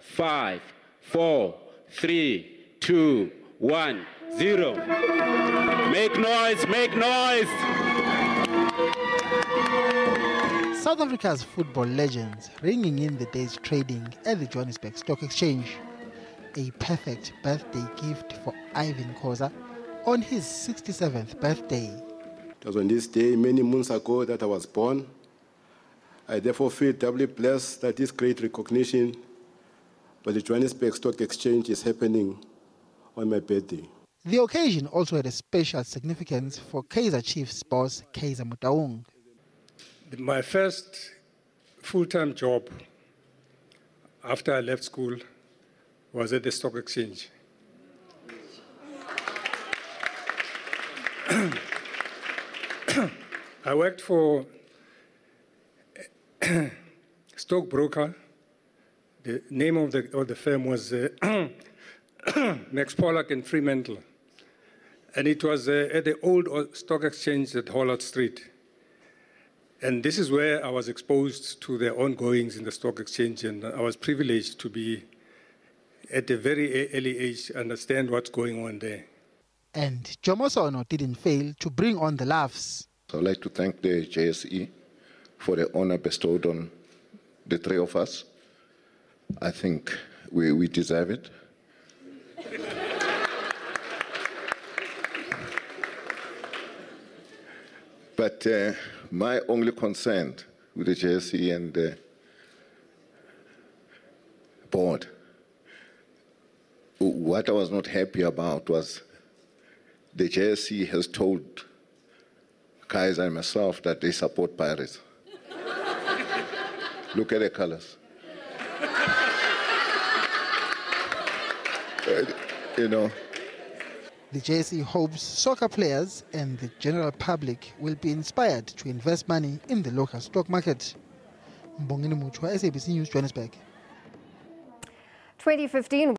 five, four, three, two, one, zero. Make noise, make noise. South Africa's football legends ringing in the day's trading at the Johannesburg Stock Exchange. A perfect birthday gift for Irvin Khoza on his 67th birthday. It was on this day, many moons ago, that I was born. I therefore feel doubly blessed that this great recognition by the Johannesburg Stock Exchange is happening on my birthday. The occasion also had a special significance for Kaizer Chiefs boss Kaizer Motaung. My first full time job after I left school was at the stock exchange. I worked for a stockbroker. The name of the, of the firm was uh, Max Pollack and Fremantle. And it was uh, at the old stock exchange at Hollard Street. And this is where I was exposed to the ongoings in the stock exchange, and I was privileged to be at a very early age understand what's going on there. And Jomo Sono didn't fail to bring on the laughs. So I'd like to thank the JSE for the honor bestowed on the three of us. I think we, we deserve it. but uh, my only concern with the JSE and the board, what I was not happy about was the JSE has told Kaizer and myself that they support pirates. Look at the colors. You know. The JSE hopes soccer players and the general public will be inspired to invest money in the local stock market. Mbongeni Muthwa, SABC News, Johannesburg. 2015